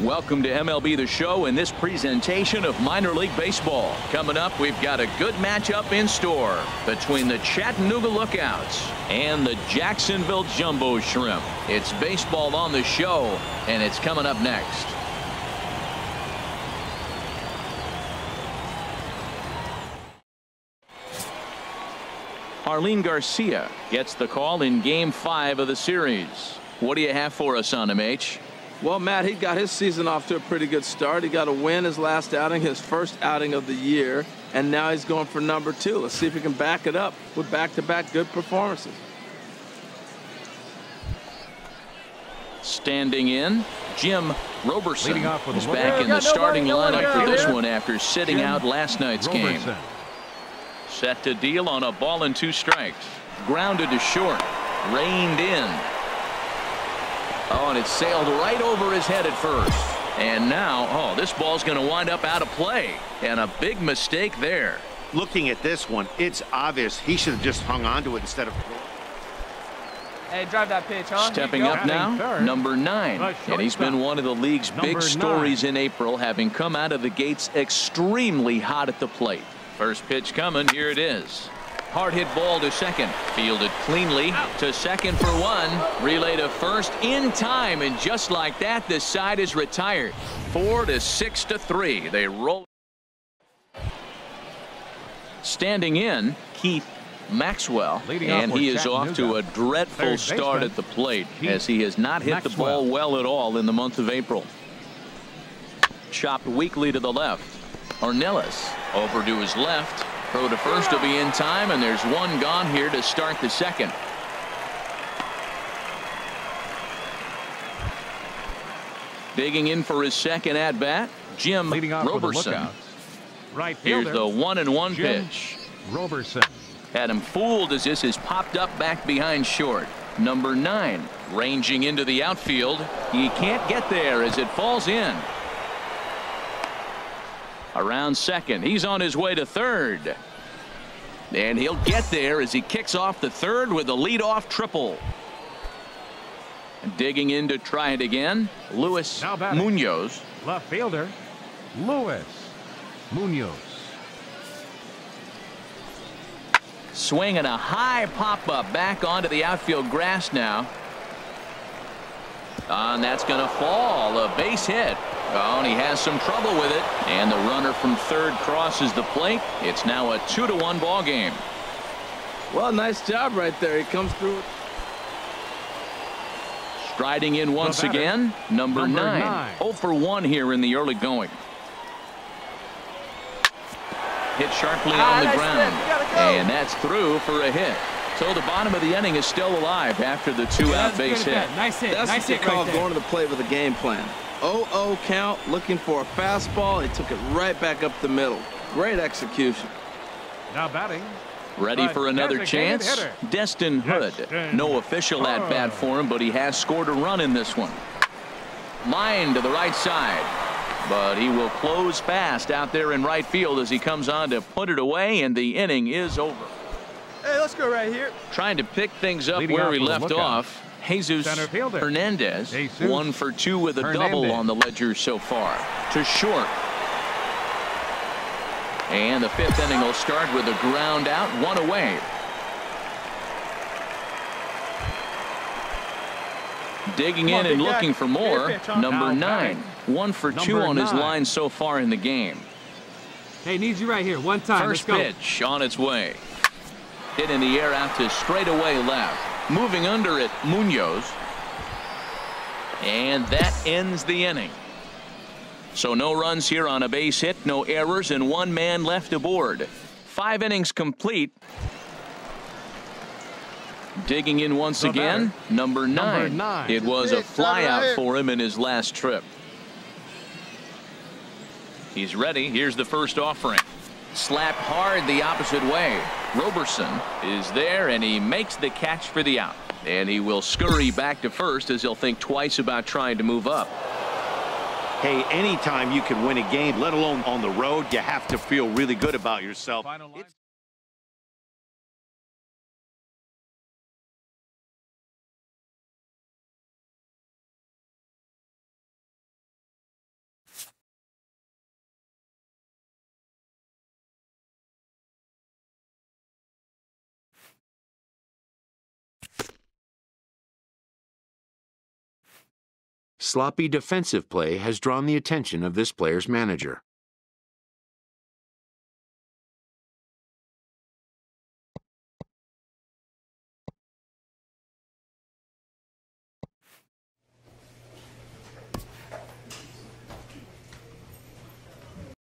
Welcome to MLB The Show and this presentation of minor league baseball. Coming up, we've got a good matchup in store between the Chattanooga Lookouts and the Jacksonville Jumbo Shrimp. It's baseball on the show, and it's coming up next. Arlene Garcia gets the call in game five of the series. What do you have for us on him, H? Well, Matt, he got his season off to a pretty good start. He got a win his last outing, his first outing of the year, and now he's going for number two. Let's see if he can back it up with back-to-back good performances. Standing in, Jim Roberson is back in the starting lineup for this one after sitting out last night's game. Set to deal on a ball and two strikes. Grounded to short. Reined in. Oh, and it sailed right over his head at first. And now, oh, this ball's going to wind up out of play. And a big mistake there. Looking at this one, it's obvious he should have just hung on to it instead of Hey, drive that pitch, huh? Stepping up now, number nine. And he's been one of the league's big stories in April, having come out of the gates extremely hot at the plate. First pitch coming. Here it is. Hard hit ball to second. Fielded cleanly to second for one. Relay to first in time. And just like that, the side is retired. Four to six to three. They roll. Standing in, Keith Maxwell. And he is off to a dreadful start at the plate as he has not hit the ball well at all in the month of April. Chopped weakly to the left. Ornelas over to his left. Throw to first will be in time, and there's one gone here to start the second. Digging in for his second at bat, Jim Roberson. Right fielder, Here's the one and one Jim pitch. Roberson. Had him fooled as this is popped up back behind short. Number nine ranging into the outfield. He can't get there as it falls in. Around second. He's on his way to third. And he'll get there as he kicks off the third with a leadoff triple. Digging in to try it again. Luis Munoz. Left fielder. Luis Munoz. Swinging a high pop up back onto the outfield grass now. And that's going to fall. A base hit. Oh, and he has some trouble with it. And the runner from third crosses the plate. It's now a two to one ball game. Well, nice job right there. He comes through. Striding in once batter, again, number, number nine. nine. 0 for 1 here in the early going. Hit sharply Ah, on the nice ground. hit. You gotta go. And that's through for a hit. So the bottom of the inning is still alive after the two out base hit. Nice hit. That's nice what they hit call right there. going to the plate with a game plan. 0-0 count, looking for a fastball. He took it right back up the middle. Great execution. Now batting. Ready for another chance? Destin Hood. Destin No official at bat for him, but he has scored a run in this one. Line to the right side. But he will close fast out there in right field as he comes on to put it away, and the inning is over. Hey, let's go right here. Trying to pick things up Leading where off he left off. Jesus Hernandez. Jesus One for two with a double on the ledger so far. To short. And the fifth inning will start with a ground out, one away. Digging on, in and big guy. looking for more. Pitch. Number Now nine. batting. One for two Number on his line so far in the game. Hey, needs you right here. One time. First Let's go. pitch on its way. Hit in the air out to straightaway left. Moving under it, Munoz. And that ends the inning. So no runs here on a base hit, no errors, and one man left aboard. Five innings complete. Digging in once again, number nine. Number nine. It was a Big time right flyout for him in his last trip. He's ready. Here's the first offering. Slap hard the opposite way. Roberson is there, and he makes the catch for the out. And he will scurry back to first as he'll think twice about trying to move up. Hey, anytime you can win a game, let alone on the road, you have to feel really good about yourself. Sloppy defensive play has drawn the attention of this player's manager.